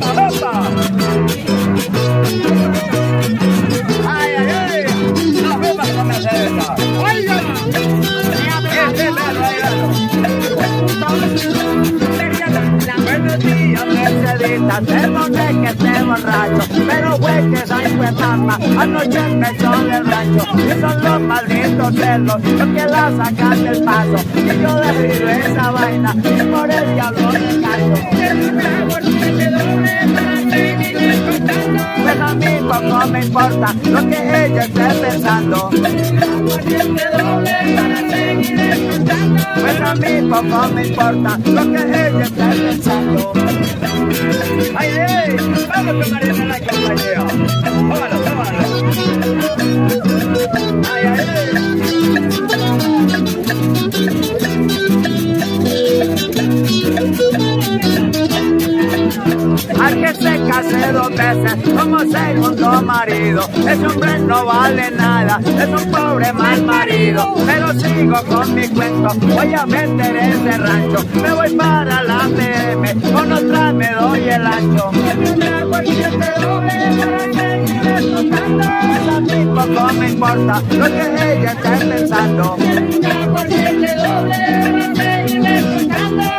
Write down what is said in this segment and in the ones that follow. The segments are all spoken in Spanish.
¡Este Mercedita, perdone que esté borracho, pero güey que soy pues mamá, anoche echó del rancho, y son los malditos celos, los que la del paso, y yo derribo esa vaina, por el diablo me callo. Pues a mí poco me importa lo que ella esté pensando. Pues a mí poco me importa lo que ella esté pensando. ¡Ay, ay! ¡Vamos a Mariana la compañía! ¡Tómalo, Al que se case dos veces como segundo marido, ese hombre no vale nada, es un pobre mal marido. Pero sigo con mi cuento, voy a meter ese rancho, me voy para la PM, con otra me doy el ancho. A mí poco me importa lo que ella esté pensando.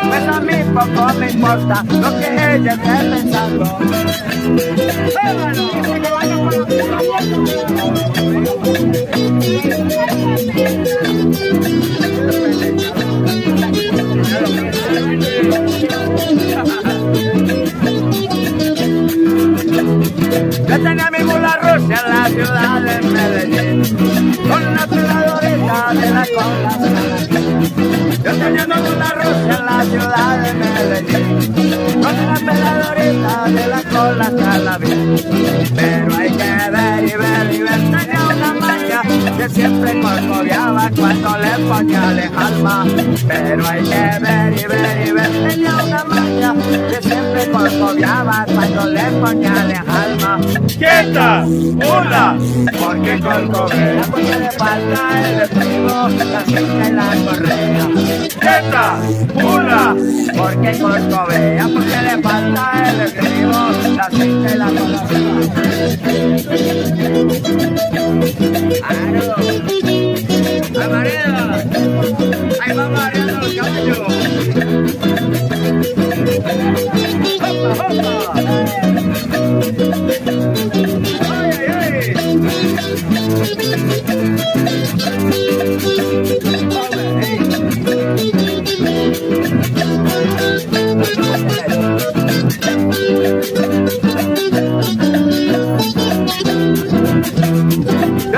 Pues a mí poco me importa lo que ella esté pensando. Yo tenía mi mula rusa en la ciudad de Medellín, con una de la cola. Yo tenía mi mula rusa en la ciudad de Medellín, con una peladorita de la cola hasta la. Pero que siempre corcoviaba cuando le ponía el alma. Pero hay que ver y ver y ver, tenía una maña que siempre corcoviaba cuando le ponía el alma. ¡Quieta! ¡Una! Porque corcovea, porque le falta el estribo, la cinta y la correa. ¡Quieta! ¡Una! Porque corcovea, porque le falta el estribo, la cinta y la correa. ¡Amareda!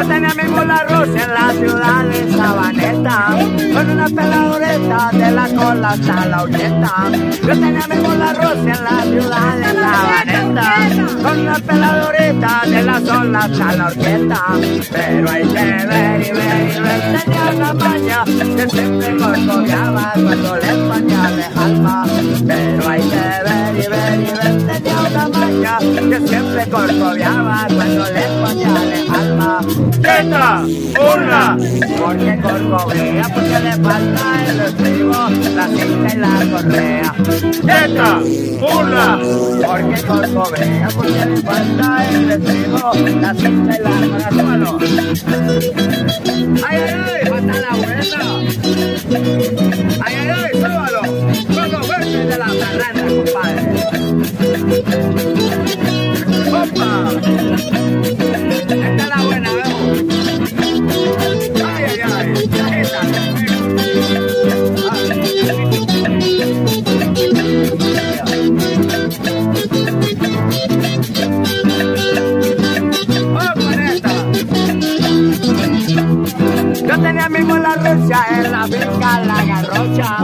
Yo tenía mi mula en la ciudad de Sabaneta, con una peladoreta de la cola hasta la. Yo tenía mi mula en la ciudad de Sabaneta, con una peladoreta de la sola hasta la orquesta. Pero hay que ver y ver y ver, tenía una maña que siempre corcoviaba cuando le de alma. Pero hay que ver y ver y ver, tenía una maña que siempre corcoviaba cuando le ¡Quieta! ¡Una! Porque corcovea, porque le falta el estribo, la cinta y la correa. ¡Quieta! ¡Una! Porque corcovea, porque le falta el estribo, la cinta y la correa. ¡Ay, ay, ay! ¡Falta la buena! Rusia en la finca La Garrocha,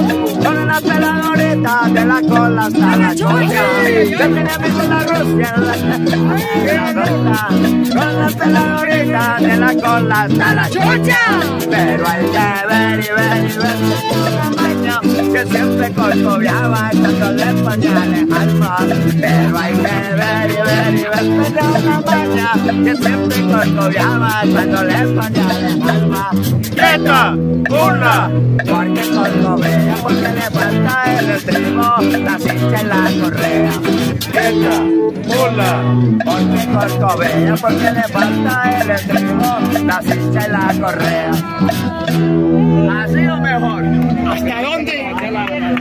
con una peladorita de la cola hasta la chocha. Yo tenía mismo la rusia en la garrocha, con una peladorita de la cola hasta la chocha. Pero hay que ver y ver y ver que siempre corcoviaba cuando ponía el alma. Pero hay que ver y ver y ver pero una maña que siempre corcoviaba cuando le ponía el alma. ¡Quieta! ¡Una! Porque corcovea, porque le falta el estribo, la cincha y la correa. muleta, mula, Porque Corcovella, porque le falta el estribo, la cincha y la correa. Así o mejor. ¿Hasta dónde?